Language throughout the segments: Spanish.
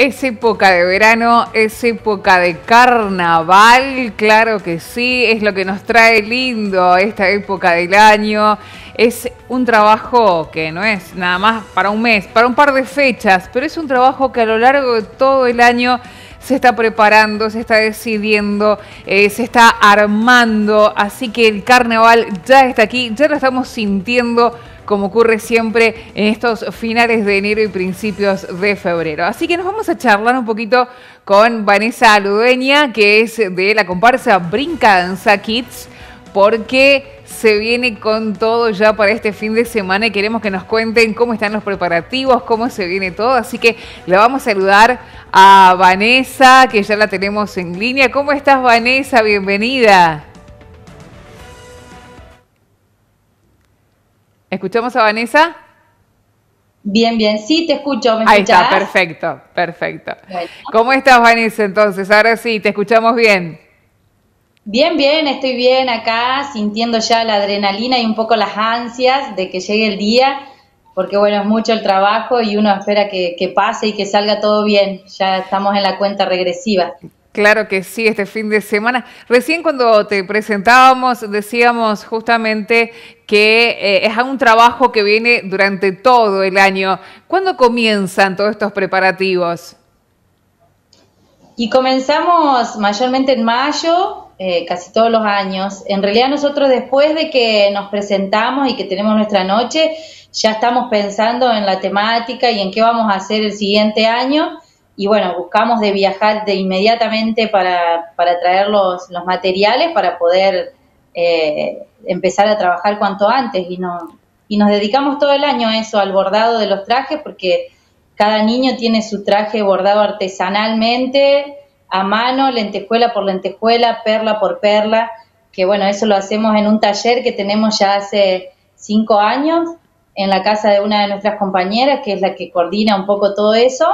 Es época de verano, es época de carnaval, claro que sí, es lo que nos trae lindo esta época del año. Es un trabajo que no es nada más para un mes, para un par de fechas, pero es un trabajo que a lo largo de todo el año se está preparando, se está decidiendo, eh, se está armando, así que el carnaval ya está aquí, ya lo estamos sintiendo como ocurre siempre en estos finales de enero y principios de febrero. Así que nos vamos a charlar un poquito con Vanessa Ludueña, que es de la comparsa Brinca Danza Kids, porque se viene con todo ya para este fin de semana y queremos que nos cuenten cómo están los preparativos, cómo se viene todo. Así que le vamos a saludar a Vanessa, que ya la tenemos en línea. ¿Cómo estás, Vanessa? Bienvenida. ¿Escuchamos a Vanessa? Bien, bien, sí, te escucho. ¿me Ahí está, perfecto, perfecto. ¿Cómo estás, Vanessa? Entonces, ahora sí, te escuchamos bien. Bien, bien, estoy bien acá, sintiendo ya la adrenalina y un poco las ansias de que llegue el día, porque bueno, es mucho el trabajo y uno espera que, que pase y que salga todo bien. Ya estamos en la cuenta regresiva. Claro que sí, este fin de semana. Recién cuando te presentábamos decíamos justamente que eh, es un trabajo que viene durante todo el año. ¿Cuándo comienzan todos estos preparativos? Y comenzamos mayormente en mayo, eh, casi todos los años. En realidad nosotros después de que nos presentamos y que tenemos nuestra noche, ya estamos pensando en la temática y en qué vamos a hacer el siguiente año y bueno, buscamos de viajar de inmediatamente para, para traer los, los, materiales para poder eh, empezar a trabajar cuanto antes y, no, y nos dedicamos todo el año a eso, al bordado de los trajes, porque cada niño tiene su traje bordado artesanalmente, a mano, lentejuela por lentejuela, perla por perla, que bueno, eso lo hacemos en un taller que tenemos ya hace cinco años en la casa de una de nuestras compañeras, que es la que coordina un poco todo eso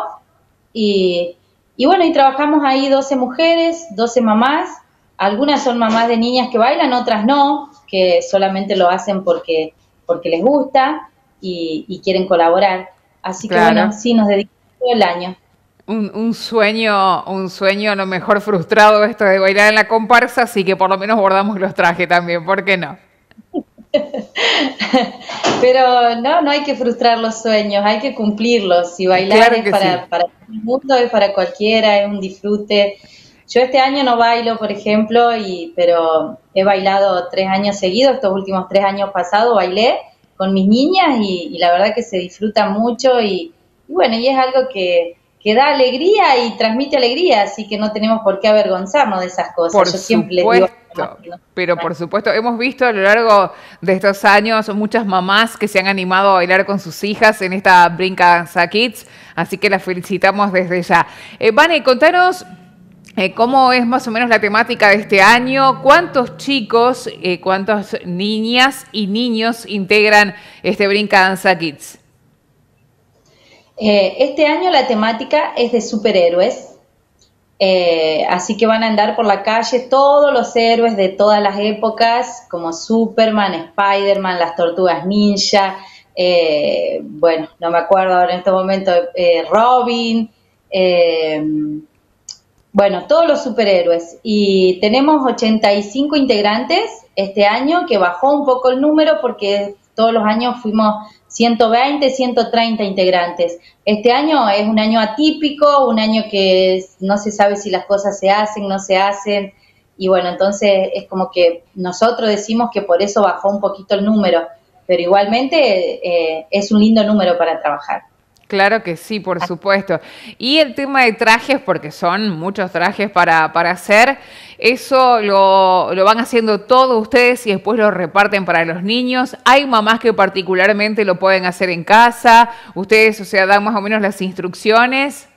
y, bueno, y trabajamos ahí 12 mujeres, 12 mamás. Algunas son mamás de niñas que bailan, otras no, que solamente lo hacen porque, porque les gusta y, quieren colaborar. Así que bueno, sí, nos dedicamos todo el año. Un, un, sueño, un sueño a lo mejor frustrado esto de bailar en la comparsa, así que por lo menos bordamos los trajes también, ¿por qué no? Pero no, no hay que frustrar los sueños, hay que cumplirlos. Y bailar es para, para el mundo, es para cualquiera, es un disfrute. Yo este año no bailo, por ejemplo, y, pero he bailado tres años seguidos, estos últimos tres años pasados bailé con mis niñas y, la verdad que se disfruta mucho y, bueno, y es algo que, que, da alegría y transmite alegría, así que no tenemos por qué avergonzarnos de esas cosas. Yo siempre digo pero por supuesto, hemos visto a lo largo de estos años muchas mamás que se han animado a bailar con sus hijas en esta Brinca Kids, así que las felicitamos desde ya. Eh, Vane, contanos eh, ¿Cómo es más o menos la temática de este año? ¿Cuántos chicos, eh, cuántas niñas y niños integran este Brinca Danza Kids? Eh, este año la temática es de superhéroes. Eh, así que van a andar por la calle todos los héroes de todas las épocas, como Superman, Spider-Man, las tortugas ninja, eh, bueno, no me acuerdo ahora en este momento, eh, Robin, bueno, todos los superhéroes. Y tenemos 85 integrantes este año, que bajó un poco el número porque todos los años fuimos 120, 130 integrantes. Este año es un año atípico, un año que no se sabe si las cosas se hacen, no se hacen, y bueno, entonces es como que nosotros decimos que por eso bajó un poquito el número, pero igualmente eh, es un lindo número para trabajar. Claro que sí, por supuesto. Y el tema de trajes, porque son muchos trajes para, para hacer, eso lo, lo, van haciendo todos ustedes y después lo reparten para los niños. Hay mamás que particularmente lo pueden hacer en casa. Ustedes, o sea, dan más o menos las instrucciones.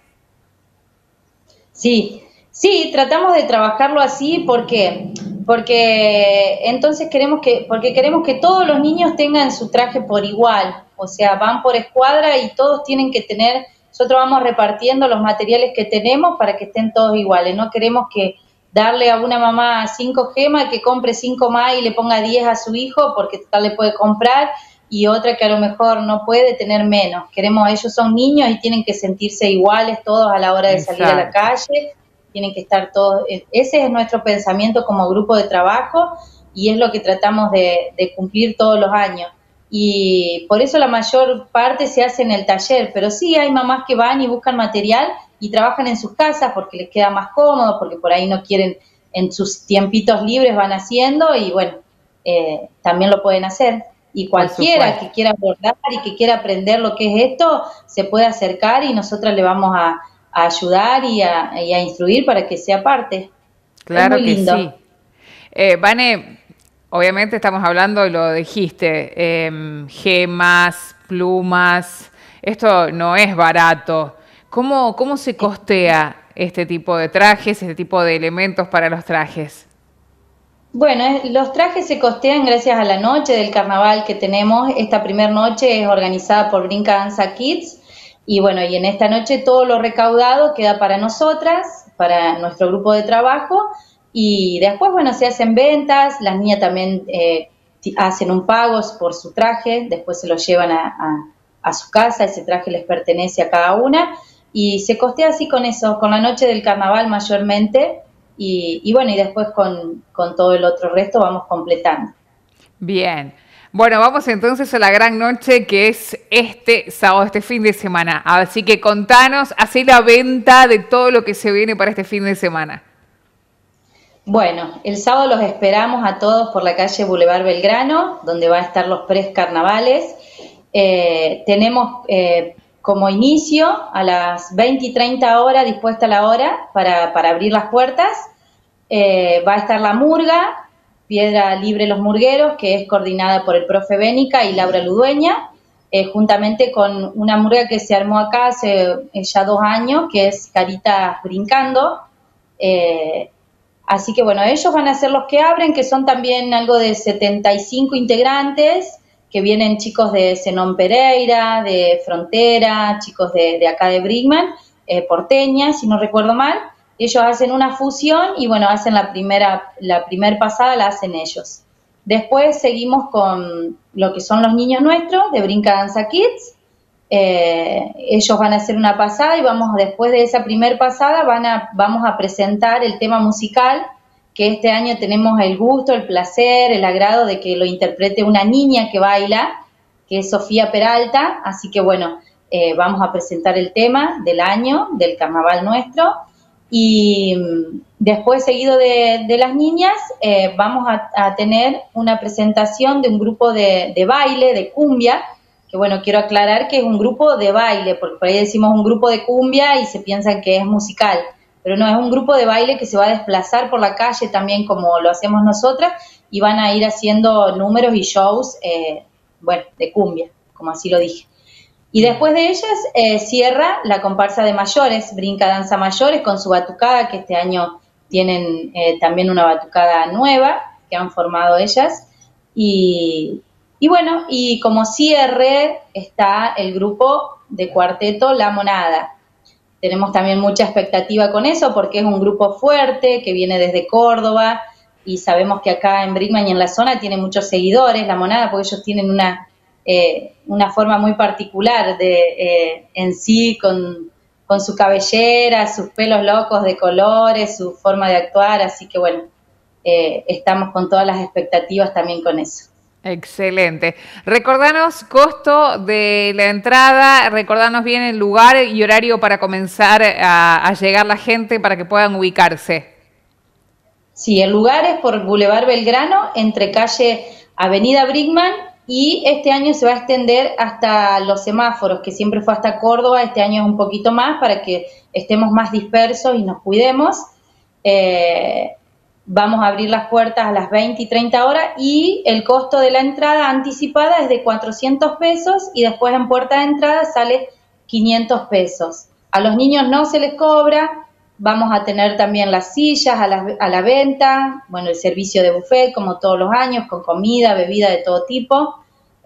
Sí, sí, tratamos de trabajarlo así porque porque entonces queremos que porque queremos que todos los niños tengan su traje por igual. O sea, van por escuadra y todos tienen que tener, nosotros vamos repartiendo los materiales que tenemos para que estén todos iguales, no queremos que darle a una mamá cinco gemas, que compre cinco más y le ponga diez a su hijo porque tal le puede comprar, y otra que a lo mejor no puede tener menos. Queremos, ellos son niños y tienen que sentirse iguales todos a la hora de salir a la calle, tienen que estar todos, e, ese es nuestro pensamiento como grupo de trabajo y es lo que tratamos de, de cumplir todos los años. Y por eso la mayor parte se hace en el taller, pero sí hay mamás que van y buscan material y trabajan en sus casas porque les queda más cómodo, porque por ahí no quieren en sus tiempitos libres van haciendo y bueno, eh, también lo pueden hacer. Y cualquiera que quiera abordar y que quiera aprender lo que es esto, se puede acercar y nosotras le vamos a, ayudar y a, instruir para que sea parte. Claro que sí. Eh, Vane, obviamente estamos hablando, lo dijiste, eh, gemas, plumas, esto no es barato. ¿Cómo, ¿Cómo se costea este tipo de trajes, este tipo de elementos para los trajes? Bueno, los trajes se costean gracias a la noche del carnaval que tenemos. Esta primera noche es organizada por Brinca Danza Kids y bueno, y en esta noche todo lo recaudado queda para nosotras, para nuestro grupo de trabajo y después, bueno, se hacen ventas, las niñas también eh, hacen un pago por su traje, después se lo llevan a, a su casa, ese traje les pertenece a cada una y se costea así con eso, con la noche del carnaval mayormente, y, bueno, y después con, todo el otro resto vamos completando. Bien. Bueno, vamos entonces a la gran noche que es este sábado, este fin de semana. Así que contanos, así la venta de todo lo que se viene para este fin de semana. Bueno, el sábado los esperamos a todos por la calle Boulevard Belgrano, donde van a estar los pre-carnavales. Eh, tenemos eh, como inicio a las 20 y 30 horas, dispuesta la hora para, abrir las puertas. Eh, va a estar la murga, Piedra Libre Los Murgueros, que es coordinada por el profe Bénica y Laura Ludueña, eh, juntamente con una murga que se armó acá hace eh, ya dos años, que es Caritas Brincando. así que bueno, ellos van a ser los que abren, que son también algo de 75 integrantes que vienen chicos de Zenón Pereira, de Frontera, chicos de, acá de Brigman, eh, porteña, si no recuerdo mal. Ellos hacen una fusión y bueno, hacen la primera, la primer pasada la hacen ellos. Después seguimos con lo que son los niños nuestros de Brinca Danza Kids. Eh, ellos van a hacer una pasada y vamos después de esa primer pasada van a, vamos a presentar el tema musical que este año tenemos el gusto, el placer, el agrado de que lo interprete una niña que baila, que es Sofía Peralta, así que bueno, eh, vamos a presentar el tema del año, del carnaval nuestro, y mm, después, seguido de, las niñas, eh, vamos a, tener una presentación de un grupo de, de, baile, de cumbia, que bueno, quiero aclarar que es un grupo de baile, porque por ahí decimos un grupo de cumbia y se piensa que es musical pero no, es un grupo de baile que se va a desplazar por la calle también como lo hacemos nosotras y van a ir haciendo números y shows, eh, bueno, de cumbia, como así lo dije. Y después de ellas eh, cierra la comparsa de mayores, Brinca Danza Mayores con su batucada, que este año tienen eh, también una batucada nueva que han formado ellas. Y, y bueno, y como cierre está el grupo de cuarteto La Monada, tenemos también mucha expectativa con eso porque es un grupo fuerte que viene desde Córdoba y sabemos que acá en Brickman y en la zona tiene muchos seguidores, la monada, porque ellos tienen una, eh, una forma muy particular de eh, en sí con, con su cabellera, sus pelos locos de colores, su forma de actuar, así que bueno, eh, estamos con todas las expectativas también con eso. Excelente. Recordanos costo de la entrada, recordanos bien el lugar y horario para comenzar a, llegar la gente para que puedan ubicarse. Sí, el lugar es por Boulevard Belgrano, entre calle Avenida Brigman y este año se va a extender hasta los semáforos, que siempre fue hasta Córdoba, este año es un poquito más para que estemos más dispersos y nos cuidemos. Eh, Vamos a abrir las puertas a las 20 y 30 horas y el costo de la entrada anticipada es de 400 pesos y después en puerta de entrada sale 500 pesos. A los niños no se les cobra, vamos a tener también las sillas a la, venta, bueno, el servicio de buffet como todos los años, con comida, bebida de todo tipo.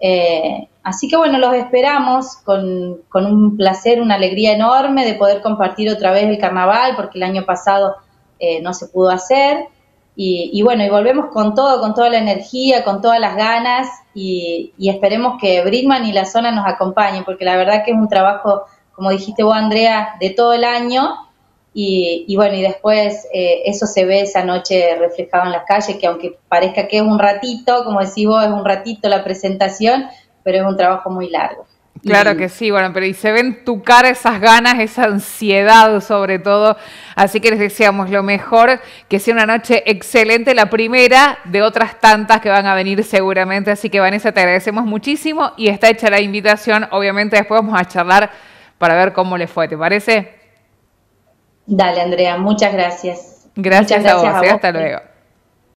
Eh, así que bueno, los esperamos con, con un placer, una alegría enorme de poder compartir otra vez el carnaval, porque el año pasado eh, no se pudo hacer. Y, bueno, y volvemos con todo, con toda la energía, con todas las ganas y, esperemos que Brickman y la zona nos acompañen, porque la verdad que es un trabajo, como dijiste vos, Andrea, de todo el año y, bueno, y después eh, eso se ve esa noche reflejado en las calles, que aunque parezca que es un ratito, como decís vos, es un ratito la presentación, pero es un trabajo muy largo. Claro que sí, bueno, pero y se ven tu cara esas ganas, esa ansiedad sobre todo, así que les deseamos lo mejor, que sea una noche excelente, la primera de otras tantas que van a venir seguramente, así que Vanessa, te agradecemos muchísimo y está hecha la invitación, obviamente después vamos a charlar para ver cómo le fue, ¿te parece? Dale, Andrea, muchas gracias. Gracias, a vos, ¿eh? hasta luego.